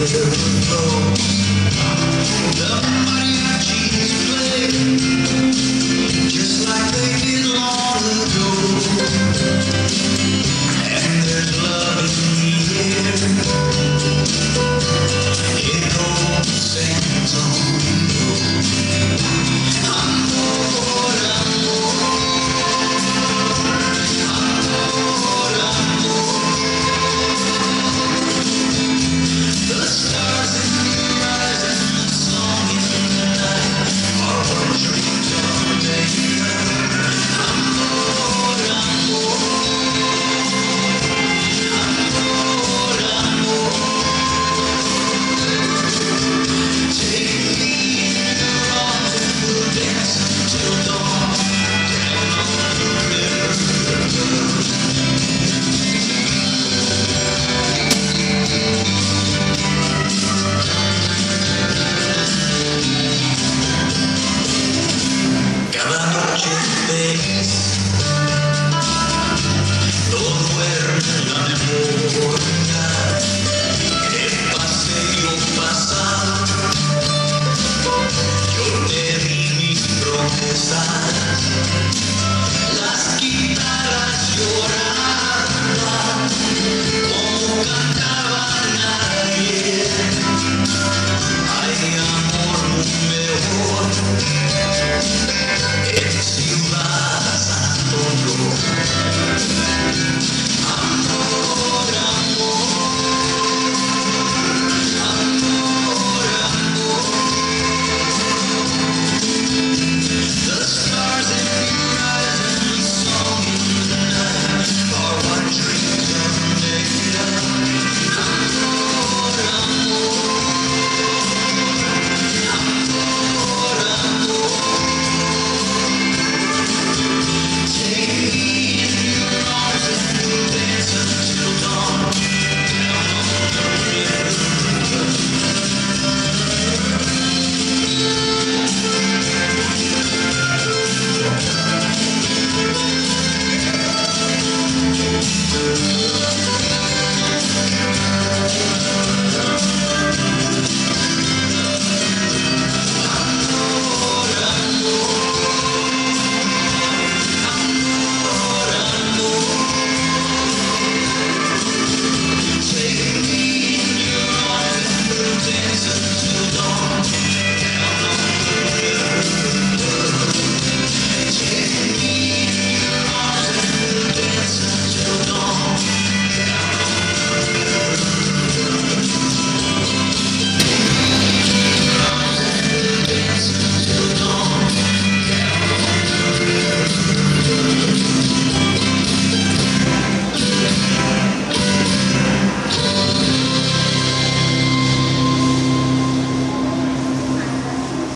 return home.